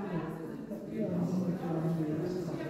So that's the same. Yeah,